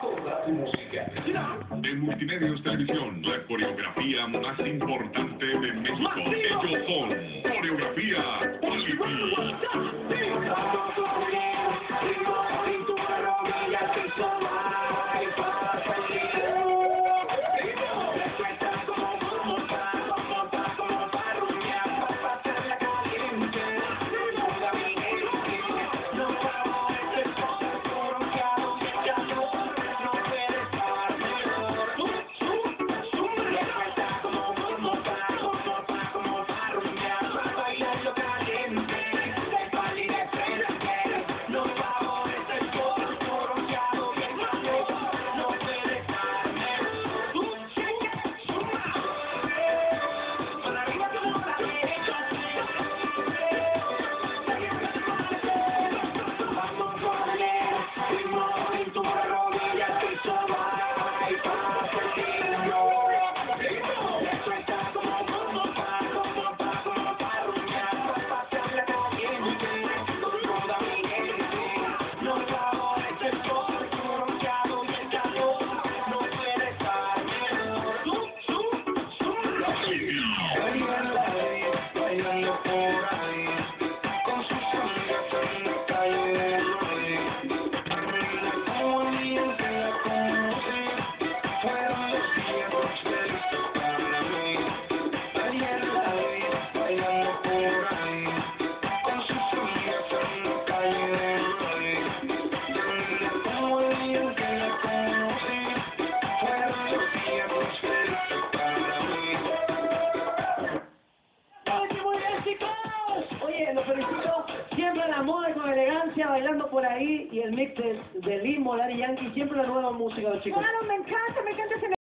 Toda Multimedios Televisión, la coreografía más importante Thank you. bailando por ahí y el mix de, de Limo, Yankee, siempre la nueva música, los chicos. Claro, me encanta, me encanta ese